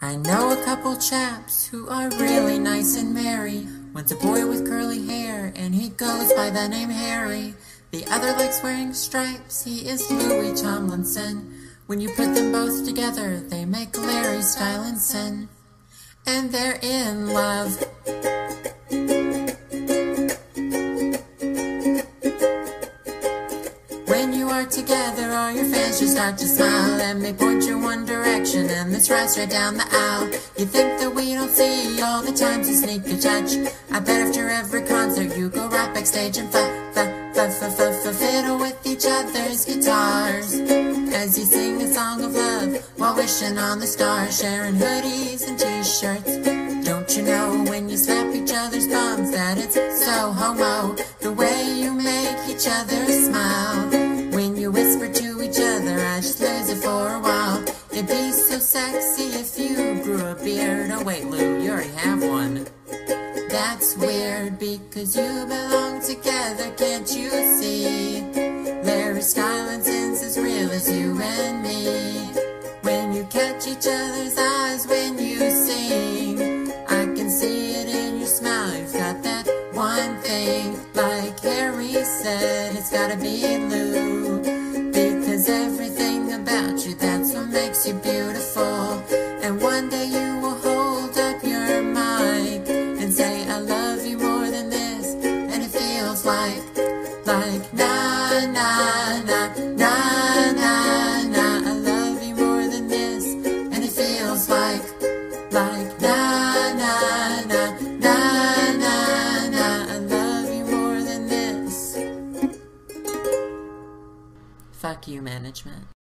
I know a couple chaps who are really nice and merry. One's a boy with curly hair, and he goes by the name Harry. The other likes wearing stripes, he is Louis Tomlinson. When you put them both together, they make Larry Stylinson. And they're in love. Together, all your fans just start to smile. Let me point you one direction, and this right straight down the aisle. You think that we don't see all the times you sneak a touch. I bet after every concert, you go right backstage and f f f f f f fiddle with each other's guitars. As you sing a song of love while wishing on the stars, sharing hoodies and t-shirts. Don't you know when you slap each other's bums that it's so homo? The way you make each other lose it for a while. It'd be so sexy if you grew a beard. Oh wait, Lou, you already have one. That's weird because you belong together, can't you see? Larry Stylinson's as real as you and me. When you catch each other's eyes when you sing, I can see it in your smile. You've got that one thing, like Harry said, it's gotta be Lou. What makes you beautiful. And one day you will hold up your mic and say, I love you more than this. And it feels like, like, na, na, na, na, na, na. I love you more than this. And it feels like, like, na, na, na, na, na, na. I love you more than this. Fuck you, management.